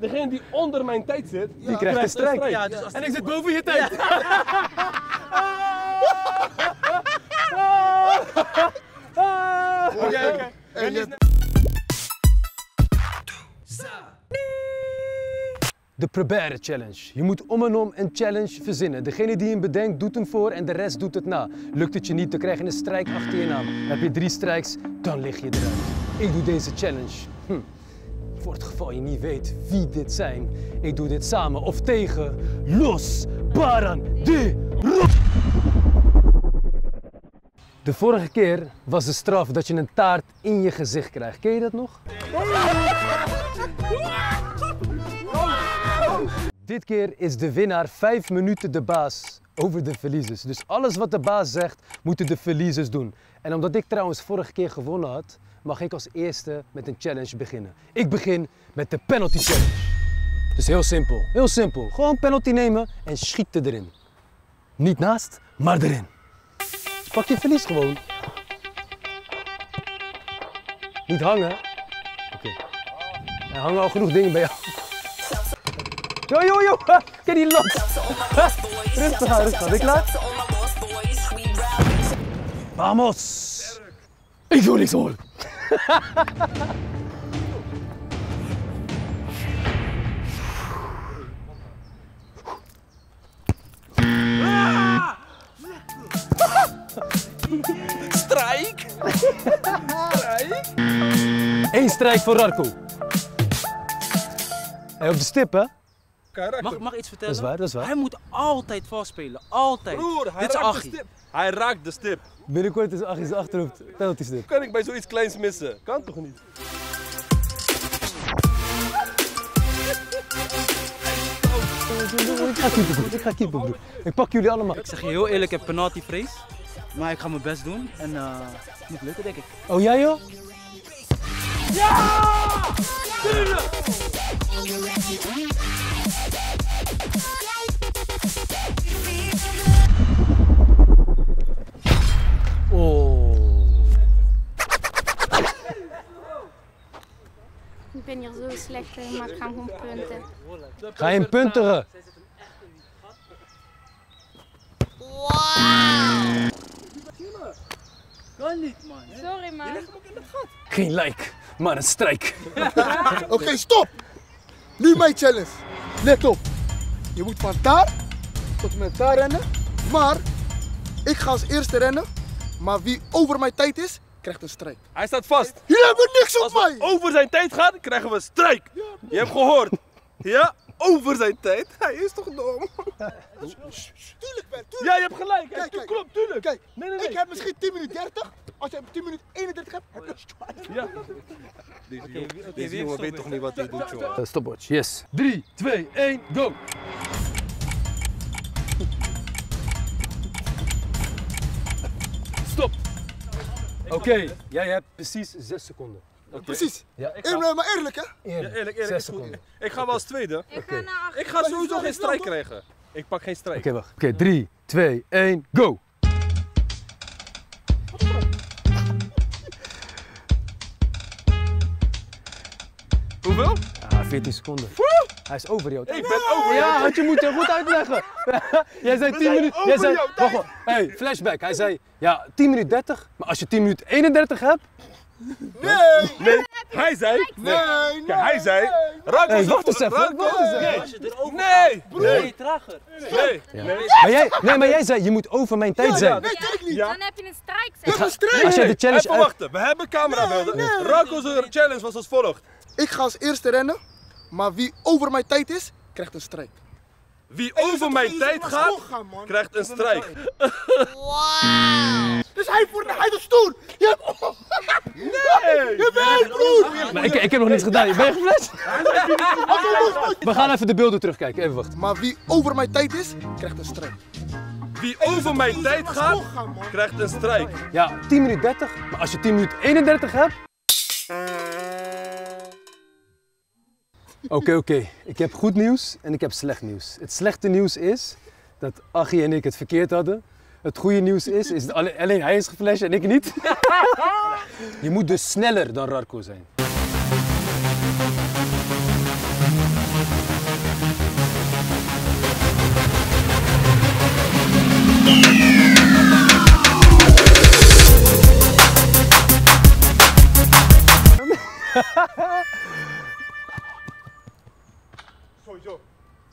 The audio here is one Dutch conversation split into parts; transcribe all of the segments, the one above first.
degene die onder mijn tijd zit, die krijgt een strijk. Ja, dus als En ik zit boven je tijd. Oké, oké. De Prepare Challenge. Je moet om en om een challenge verzinnen. Degene die hem bedenkt, doet hem voor en de rest doet het na. Lukt het je niet, dan krijg je een strijk achter je naam. Heb je drie strijks, dan lig je eruit. Ik doe deze challenge. Hm. Voor het geval je niet weet wie dit zijn, ik doe dit samen of tegen Los Barandero. De vorige keer was de straf dat je een taart in je gezicht krijgt. Ken je dat nog? Dit keer is de winnaar vijf minuten de baas over de verliezers. Dus alles wat de baas zegt, moeten de verliezers doen. En omdat ik trouwens vorige keer gewonnen had, mag ik als eerste met een challenge beginnen. Ik begin met de penalty challenge. Dus heel simpel, heel simpel. Gewoon penalty nemen en schieten erin. Niet naast, maar erin. Pak je verlies gewoon. Niet hangen. Oké. Er hangen al genoeg dingen bij jou. Yo, yo, yo. Kijk die lat. Rustig aan, rustig aan. Ben je klaar? Vamos. Ik doe niks hoor. Strijk. Eén strijk voor Rarko. Hey, op de stip, hè? Mag, mag ik iets vertellen? Dat is waar, dat is waar. Hij moet altijd vastspelen. Altijd. Broer, hij Dit is Achie. Hij raakt de stip. Binnenkort is Achis achterhoofd penalty stip. Kan ik bij zoiets kleins missen? Kan toch niet? Ik ga keeper, broer. Ik ga keeper, broer. Ik pak jullie allemaal. Ik zeg je heel eerlijk, ik heb penalty vrees. Maar ik ga mijn best doen en eh het moet lukken denk ik. Oh, jij joh? Oh. Zo slecht in, maar ik ga gewoon punten. Ga je hem punteren? Kan niet man. Sorry man. Geen like, maar een strijk. Oké, stop! Nu mijn challenge. Let op. Je moet van daar tot met daar rennen. Maar ik ga als eerste rennen. Maar wie over mijn tijd is, krijgt een strijk. Hij staat vast. Jullie hebben niks op Als mij! we over zijn tijd gaan, krijgen we een strijk. Je hebt gehoord. Ja, over zijn tijd. Hij is toch dom? Tuurlijk Ben, tuurlijk. Ja, je hebt gelijk. Kijk. Klopt, tuurlijk. Kijk, Nee, nee, nee. ik heb misschien 10 minuten 30. Als jij 10 minuten 31 hebt, heb je een strijk. Ja. Deze, jongen, deze jongen weet toch niet wat hij doet, joh. Uh, stopwatch, yes. 3, 2, 1, go! Oké, jij hebt precies 6 seconden. Precies. Ja, ik maar eerlijk hè? Ja, Eerlijk, eerlijk, 6 eerlijk. is goed. seconden. Ik ga wel als tweede. Ik ga naar. Ik ga sowieso geen strijk krijgen. Ik pak geen strijk. Oké, wacht. Oké, 3, 2, 1, go! Hoeveel? Ah, 14 seconden. Hij is over jou. Ik ben over Ja, had je moeten goed uitleggen. jij zei 10 zijn minuten. Jij zei, wacht, wacht. Hey, flashback. Hij zei, ja, 10 minuten 30. Maar als je 10 minuten 31 hebt. Nee! Nee, hij zei. Nee! Nee! Kijk, hij zei. Hey, is wacht eens even. Wacht eens even. Als je erover Nee, ben je trager. nee. Maar jij, nee, maar jij zei, je moet over mijn tijd zijn. Nee, tuurlijk niet! Ja. Dan heb je een strijk Je hebt zeg. een strijk! Als jij de challenge Even uit... wachten, we hebben camerabeelden. Rako's challenge was als volgt. Ik ga als eerste rennen. Maar wie over mijn tijd is, krijgt een strijk. Wie over mijn tijd gaat, krijgt een strijk. Dus hij voor hij is stoer! Je hebt... Nee! Je bent broer! Maar ik, ik heb nog niets gedaan. Ben je geflasht? We gaan even de beelden terugkijken. Even wachten. Maar wie over mijn tijd is, krijgt een strijk. Wie over mijn tijd gaat, krijgt een strijk. Ja, 10 minuten 30. Maar als je 10 minuten 31 hebt. Oké, oké. Ik heb goed nieuws en ik heb slecht nieuws. Het slechte nieuws is dat Achie en ik het verkeerd hadden. Het goede nieuws is, is alleen, alleen hij is geflasht en ik niet. Je moet dus sneller dan Rarko zijn.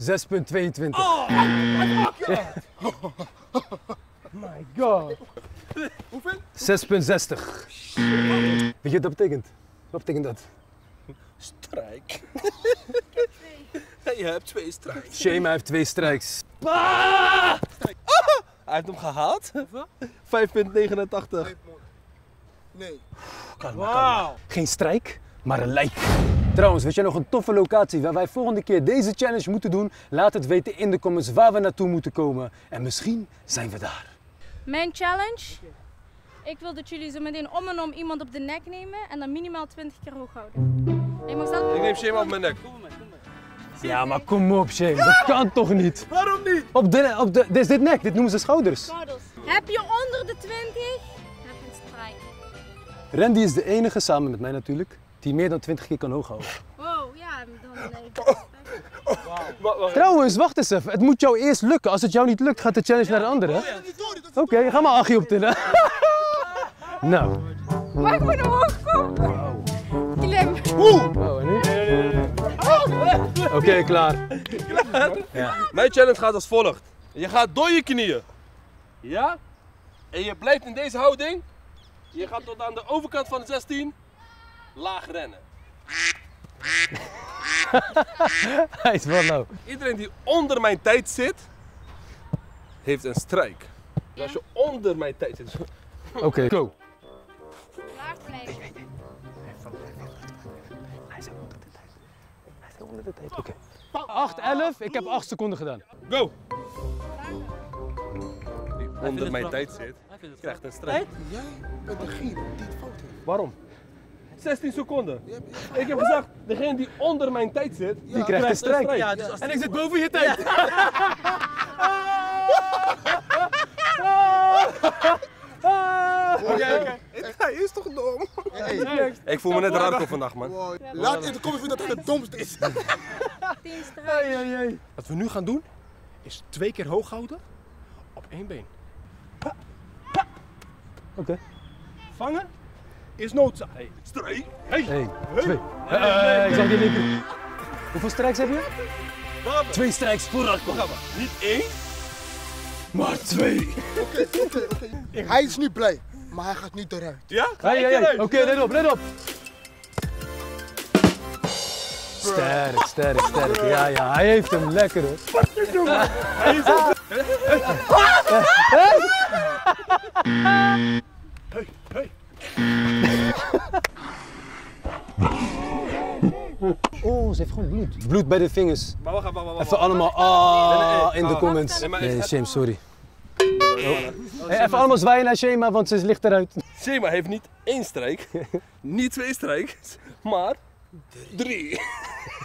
6,22. My god. Hoeveel? 6,60. Weet je wat dat betekent? Wat betekent dat? Strijk. je hebt twee strijks. Shema heeft twee strijks. Hij heeft hem gehaald. 5,89. Nee. Wauw. Geen strijk, maar een lijk. Trouwens, weet jij nog een toffe locatie waar wij volgende keer deze challenge moeten doen? Laat het weten in de comments waar we naartoe moeten komen. En misschien zijn we daar. Mijn challenge. Ik wil dat jullie zo meteen om en om iemand op de nek nemen en dan minimaal 20 keer hoog houden. Je mag zelf Ik neem Shema op mijn nek. Ja, maar kom op, Shane. Dat kan toch niet? Waarom niet? Op de, op de, dit is dit nek, dit noemen ze schouders. Heb je onder de 20? Heb je een strijk. Randy is de enige, samen met mij natuurlijk, die meer dan 20 keer kan hoog houden. Wow, ja, dan nee. Trouwens, wacht eens even. Het moet jou eerst lukken. Als het jou niet lukt, gaat de challenge naar de andere. Oké, ga maar Achie optillen. nou. Maar ik moet omhoog komen. Oh, en nu? Oké, klaar. Mijn challenge gaat als volgt. Je gaat door je knieën. Ja? En je blijft in deze houding. Je gaat tot aan de overkant van de 16 laag rennen. Hij is wel nou. Iedereen die onder mijn tijd zit, heeft een strijk. Dus als je onder mijn tijd zit, Oké, go. Laag blijven. Oké. 8, 11. Ik heb 8 seconden gedaan. go! Die onder mijn tijd zit, Hij krijgt een strijk. Jij bent degene die het fout heeft. Waarom? 16 seconden. Ik heb gezegd, degene die onder mijn tijd zit, die krijgt een strijk. Ja, dus als En ik zit boven je tijd. Hij is toch dom? Hey, Ik voel me net Rarko vandaag, man. wow. Laat in de comments dat het het domste is. 10 strijk. Wat we nu gaan doen, is twee keer hoog houden op één been. Oké. Vangen is noodzaak. Hey. Strijk? 1, 2. Eh, ik zag die linker. Hoeveel strijks heb je? Twee strijks voor Rarko. Niet één, Maar twee. Hij is nu blij, maar hij gaat niet eruit. ja? Hey, hey, hey. Oké, let op, let op. Sterk, sterk, sterk. Ja, ja, hij heeft hem lekker hoor. Oh, ze heeft gewoon bloed. Bloed bij de vingers. Maar wacht, wacht. Even allemaal ah in de oh. comments. Nee, Shame, sorry. Oh. Hey, even allemaal zwaaien naar Shema, want ze ligt eruit. Shema heeft niet één strijk, niet twee strijks, maar drie.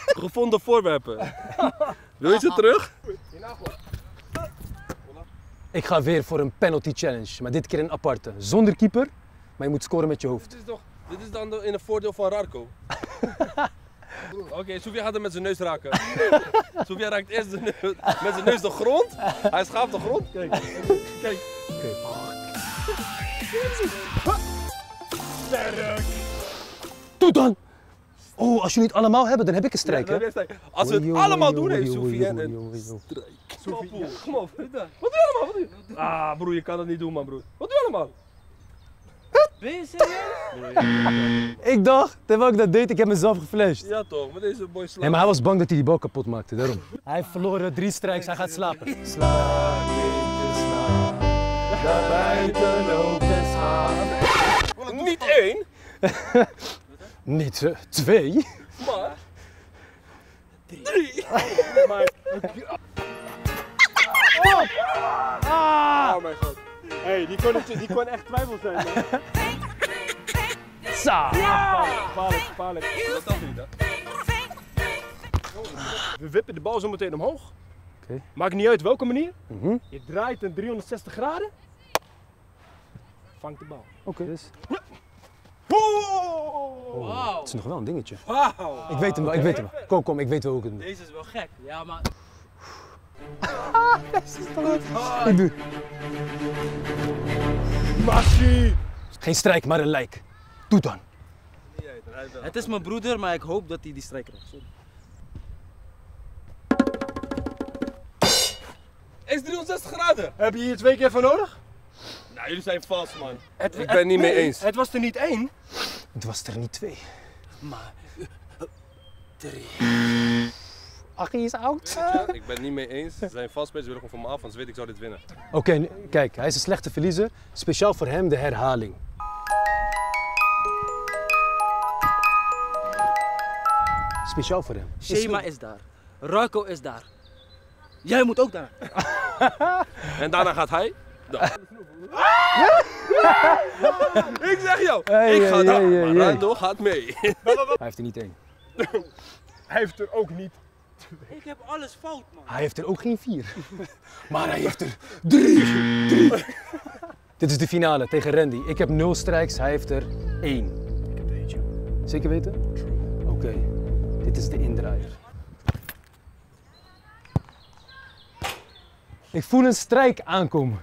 Gevonden voorwerpen. Wil je ze terug? Ik ga weer voor een penalty challenge, maar dit keer een aparte. Zonder keeper, maar je moet scoren met je hoofd. Dit is, toch, dit is dan in het voordeel van Rarko. Oké, Sofia gaat hem met zijn neus raken. Sofia raakt eerst de neus- met zijn neus de grond. Hij schaaft de grond. Kijk, kijk. Doe dan! Oh, als jullie het allemaal hebben, dan heb ik een strijk? Ja. Als we het allemaal doen, heeft Sofia een strijk. Sofia, kom op. Wat doe je allemaal? Wat doe je? Ah, broer, je kan dat niet doen, man, broer. Wat doe je allemaal? Ben je serieus? Ik dacht, terwijl ik dat deed, ik heb mezelf geflasht. Ja toch, met deze boy slaap. Nee, maar hij was bang dat hij die bal kapot maakte, daarom. Hij heeft verloren drie strijks, hij gaat slapen. Slaap, beetje slaap. Daar buiten loopt en schaap. Niet één, Niet eh, twee. maar drie. Oh mijn god. Hey, die kon, die kon echt twijfel zijn. Gevaarlijk, gevaarlijk. Dat niet, hè? We wippen de bal zo meteen omhoog. Oké. Maakt niet uit welke manier. Mhm. Je draait een 360 graden. Vangt de bal. Oké. Dus. Oh! Wauw. Het is nog wel een dingetje. Wauw. Ik weet hem wel, ik weet hem wel. Kom, kom, ik weet wel hoe ik het doe. Deze is wel gek. Ja, maar Ik doe. Massie! Geen strijk, maar een lijk. Doe dan. het is mijn broeder, maar ik hoop dat hij die strijk krijgt. Sorry. is 360 graden. Heb je hier twee keer voor nodig? Nou, jullie zijn vals, man. Het, Ik ben het niet mee eens. Het was er niet één. Het was er niet twee. Maar Achie is oud. Ja, ik ben het niet mee eens. Ze zijn ze willen gewoon van me af, anders weet ik zou dit winnen. Oké, kijk, hij is een slechte verliezer. Speciaal voor hem de herhaling. Speciaal voor hem. Shema is daar. Rarko is daar. Jij moet ook daar. En daarna gaat hij. Ik zeg jou, Hey, ik ga hey, daar, hey, maar hey. Rando gaat mee. Hij heeft er niet één. Hij heeft er ook niet. Ik heb alles fout, man. Hij heeft er ook geen vier. Maar hij heeft er drie. drie. Dit is de finale tegen Randy. Ik heb nul strijks, hij heeft er één. Ik heb er eentje. Zeker weten? Oké, dit is de indraaier. Ik voel een strijk aankomen.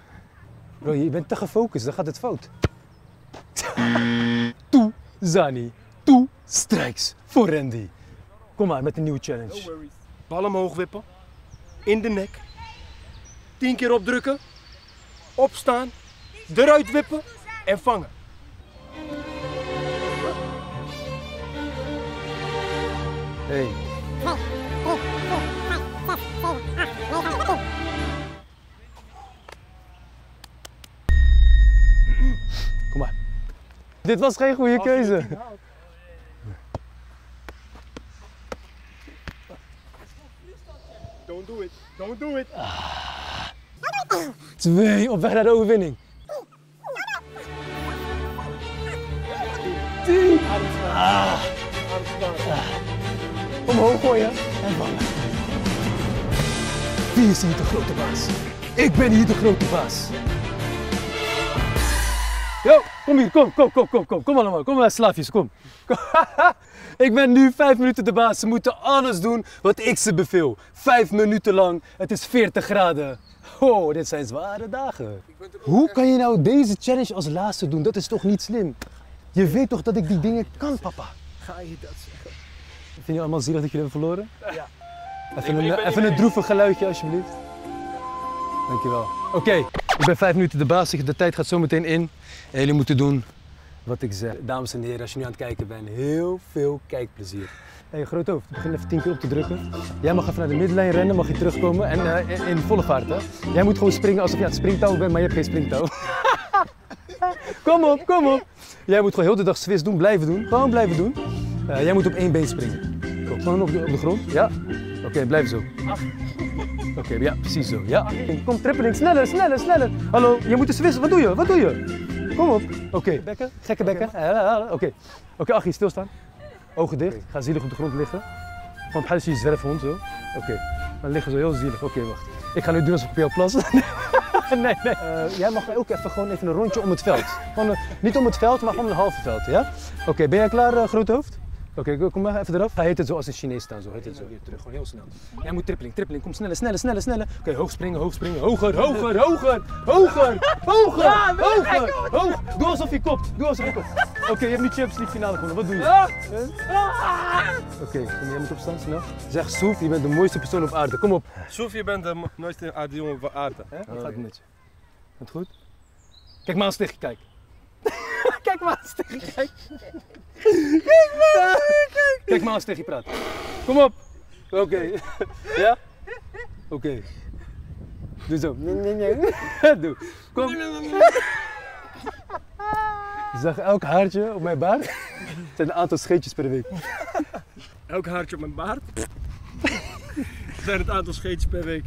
Bro, je bent te gefocust, dan gaat het fout. Toe, Zani. Toe, strijks voor Randy. Kom maar met een nieuwe challenge. Bal omhoog wippen. In de nek. Tien keer opdrukken. Opstaan. Eruit wippen. En vangen. Hey. Kom maar. Dit was geen goede keuze. Don't do it. Don't do it. Twee op weg naar de overwinning. Tien. Ah. Omhoog gooien en vangen. Wie is hier de grote baas? Ik ben hier de grote baas. Yo, kom hier, kom, kom, kom, kom, kom, kom allemaal, kom maar slaafjes, kom. Ik ben nu vijf minuten de baas. Ze moeten alles doen wat ik ze beveel. Vijf minuten lang, het is 40 graden. Oh, dit zijn zware dagen. Hoe kan je nou deze challenge als laatste doen? Dat is toch niet slim? Je weet toch dat ik die dingen kan, papa? Ga je dat zeggen? Vind je allemaal zielig dat jullie hebben verloren? Ja. Even een, even een droevig geluidje, alsjeblieft. Dankjewel. Oké, ik ben vijf minuten de baas. De tijd gaat zo meteen in. En jullie moeten doen wat ik zeg. Dames en heren, als je nu aan het kijken bent, heel veel kijkplezier. Hé, hey, groot hoofd, begin even tien keer op te drukken. Jij mag even naar de middenlijn rennen, mag je terugkomen. En eh, in, in volle vaart, hè. Jij moet gewoon springen alsof je aan het springtouw bent, maar je hebt geen springtouw. kom op, kom op. Jij moet gewoon heel de dag Swiss doen, blijven doen. Gewoon blijven doen. Eh, jij moet op één been springen. Kom, gewoon op de, op de grond. Ja? Oké, blijf zo. Oké, ja, precies zo. Ja. Kom, trippeling, sneller, sneller, sneller. Hallo, je moet de Swiss, wat doe je? Wat doe je? Kom op. Oké, bekken, gekke bekken. Oké, oké, Achie, stilstaan. Ogen dicht, ga zielig op de grond liggen. Gewoon op je zwerfhond zo. Oké, dan liggen zo heel zielig. Oké, wacht. Ik ga nu doen alsof ik jou plas. nee, nee. Eh, jij mag ook even, gewoon even een rondje om het veld. Gewoon, eh, niet om het veld, maar gewoon een halve veld, ja? Oké, ben jij klaar, uh, grote Oké, kom maar even eraf. Hij heet het zo als een Chinees staan, zo heet het zo. Hier terug, gewoon heel snel. Jij moet trippeling, trippeling. Kom sneller, sneller, sneller, sneller. Oké, hoog springen, hoog springen. Hoger, hoger, hoger, hoger, hoger, hoger, hoog. Doe alsof je kopt, doe alsof je kopt. Oké, je hebt nu Champions League finale gewonnen. Wat doe je? Oké, kom, jij moet opstaan, snel. Zeg Soef, je bent de mooiste persoon op aarde. Kom op. Soef, je bent de mo- mooiste aarde jongen van aarde. Hè? Hoe gaat het met je? Gaat het goed? Kijk maar eens tegen je, kijk. kijk maar eens tegen je, kijk. Kijk maar, eens tegen je praat. Kom op. Oké. ja? Oké. Doe zo. Nee, nee, nee. Doe. Kom. Je zag elk haartje op mijn baard. Het zijn een aantal scheetjes per week. Elk haartje op mijn baard. zijn het aantal scheetjes per week.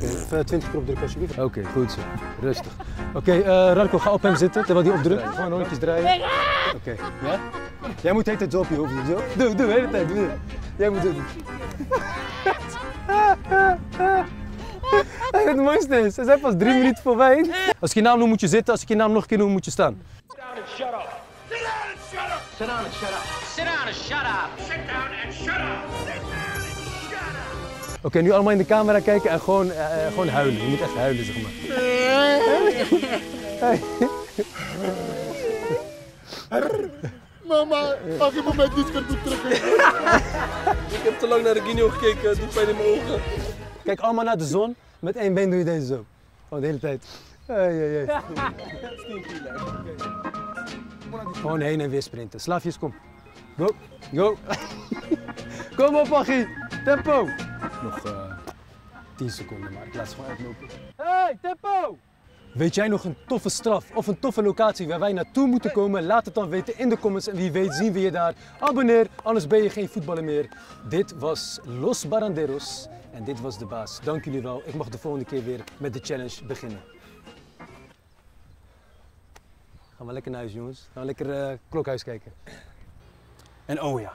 Even 20 keer opdrukken alsjeblieft. Oké, goed zo. Rustig. Oké, eh Ranko, ga op hem zitten terwijl hij opdrukt. Gewoon rondjes draaien. Oké, ja? Jij moet tijd zo op je hoofd doen. Zo. Doe, doe, de hele tijd. Doe. Jij moet het doen. En het mooiste is, we zijn pas drie minuten voorbij. Als ik je naam noem moet je zitten, als ik je naam nog een keer noem moet je staan. Sit down and shut up. Sit down and shut up. Sit down and shut up. Sit down and shut up. Sit down and shut up. Oké, nu allemaal in de camera kijken en gewoon, eh, gewoon huilen. Je moet echt huilen, zeg maar. Mama, mag je me met niet kunnen drukken? Ik heb te lang naar de Guinea gekeken, het doet pijn in mijn ogen. Kijk allemaal naar de zon. Met één been doe je deze zo. Gewoon de hele tijd. Hey, hey, hey. Gewoon heen en weer sprinten. Slaafjes, kom. Go, go. kom op, Achie. Tempo. Nog eh 10 seconden, maar ik laat ze gewoon uitlopen. Hey, tempo! Weet jij nog een toffe straf of een toffe locatie waar wij naartoe moeten komen? Laat het dan weten in de comments en wie weet zien we je daar. Abonneer, anders ben je geen voetballer meer. Dit was Los Baranderos en dit was de baas. Dank jullie wel. Ik mag de volgende keer weer met de challenge beginnen. Gaan we lekker naar huis, jongens. Gaan we lekker eh, klokhuis kijken. En oh ja.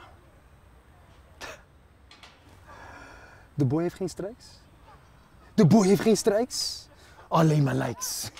De boy heeft geen strijks. De boy heeft geen strijks. Alleen maar likes.